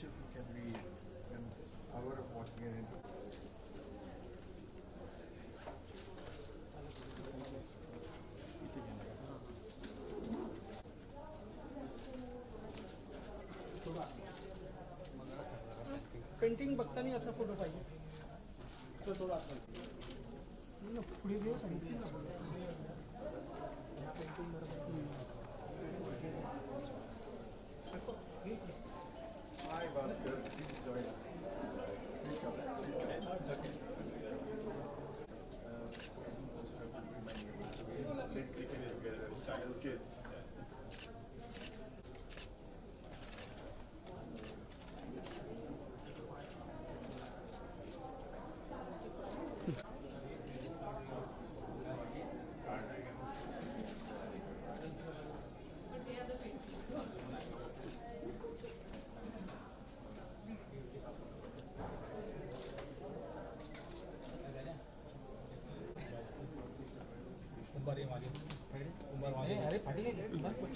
friendship can be an hour of watching an interview. Painting बघताना असा photo पाहिजे तो थोडा आपण पुढे देऊ सांगितलं as kids. Yeah.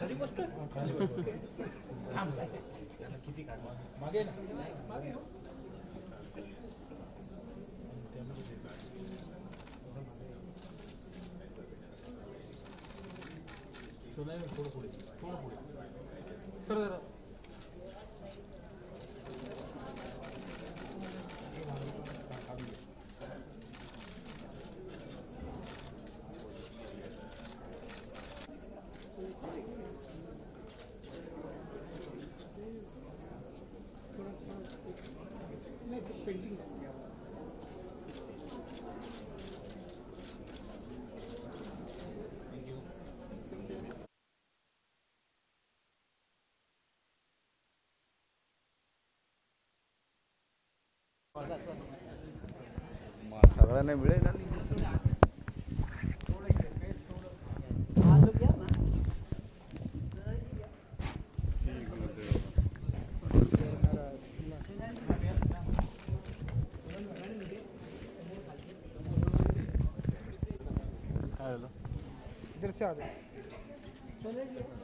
खाली बसतो किती काढ मागे ना मागे हो. थोडं पुढे थोडं पुढे सर जरा नाही पेंटिंग सगळ्यांना मिळेल ना इधर से आ जाओ।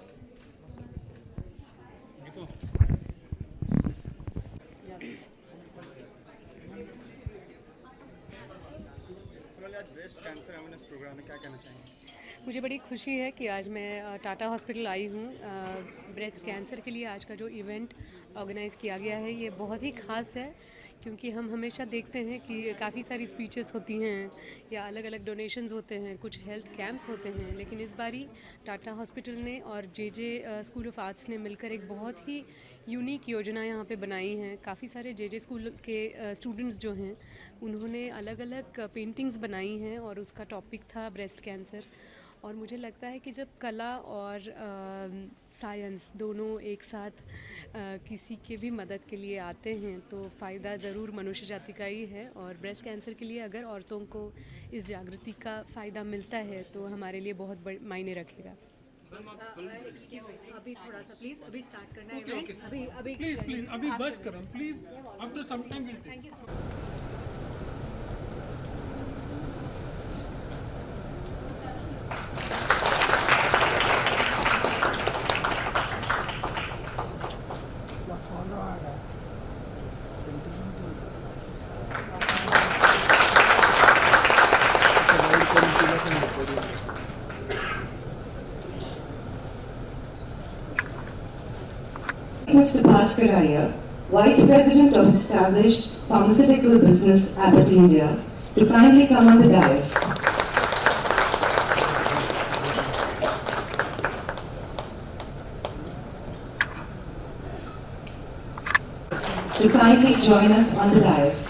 अवेयरनेस प्रोग्राम में क्या कहना चाहेंगे? मुझे बड़ी खुशी है कि आज मैं टाटा हॉस्पिटल आई हूँ। ब्रेस्ट कैंसर के लिए आज का जो इवेंट ऑर्गेनाइज़ किया गया है, ये बहुत ही ख़ास है। क्योंकि हम हमेशा देखते हैं कि काफ़ी सारी स्पीचेस होती हैं या अलग अलग डोनेशंस होते हैं, कुछ हेल्थ कैंप्स होते हैं, लेकिन इस बारी टाटा हॉस्पिटल ने और J J school of arts ने मिलकर एक बहुत ही यूनिक योजना यहाँ पे बनाई हैं। काफ़ी सारे जे जे स्कूल के स्टूडेंट्स जो हैं, उन्होंने अलग अलग पेंटिंग्स बनाई हैं और उसका टॉपिक था ब्रेस्ट कैंसर और मुझे लगता है कि जब कला और साइंस दोनों एक साथ अ, किसी के भी मदद के लिए आते हैं तो फ़ायदा ज़रूर मनुष्य जाति का ही है। और ब्रेस्ट कैंसर के लिए अगर औरतों को इस जागृति का फ़ायदा मिलता है तो हमारे लिए बहुत बड़ मायने रखेगा। अभी थोड़ा सा प्लीज़ अभी स्टार्ट करना ओके अभी अभी प्लीज़ प्लीज़ अभी बस करो please after some time will thank you Mr. Bhaskar Iyer, Vice President of established pharmaceutical business Abbott India, to kindly come on the dais. To kindly join us on the dais.